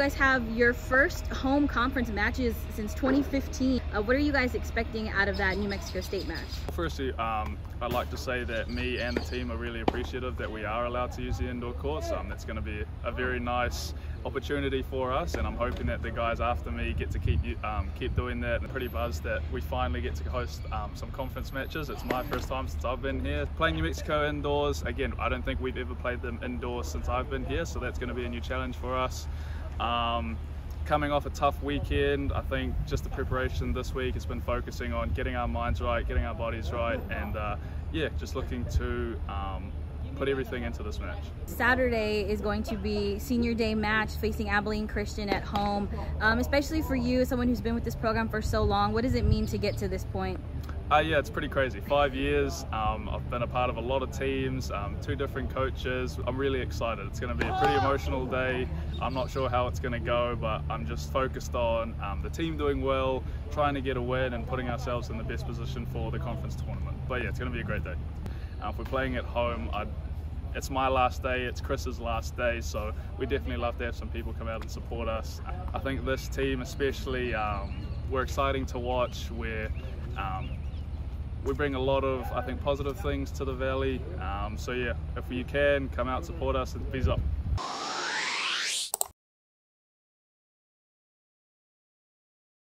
guys have your first home conference matches since 2015. Uh, what are you guys expecting out of that New Mexico State match? Firstly, um, I'd like to say that me and the team are really appreciative that we are allowed to use the indoor courts. Um, it's going to be a very nice opportunity for us, and I'm hoping that the guys after me get to keep um, keep doing that. I'm pretty buzzed that we finally get to host um, some conference matches. It's my first time since I've been here playing New Mexico indoors. Again, I don't think we've ever played them indoors since I've been here, so that's going to be a new challenge for us. Um, coming off a tough weekend, I think just the preparation this week has been focusing on getting our minds right, getting our bodies right, and uh, yeah, just looking to um, put everything into this match. Saturday is going to be senior day match facing Abilene Christian at home. Um, especially for you, someone who's been with this program for so long, what does it mean to get to this point? Uh, yeah, it's pretty crazy. Five years. Um, I've been a part of a lot of teams, um, two different coaches. I'm really excited. It's going to be a pretty emotional day. I'm not sure how it's going to go, but I'm just focused on um, the team doing well, trying to get a win, and putting ourselves in the best position for the conference tournament. But yeah, it's going to be a great day. Uh, if we're playing at home, I'd it's my last day, it's Chris's last day, so we definitely love to have some people come out and support us. I think this team especially, um, we're exciting to watch. We're, um, we bring a lot of, I think, positive things to the Valley. Um, so yeah, if you can, come out, support us, and peace up.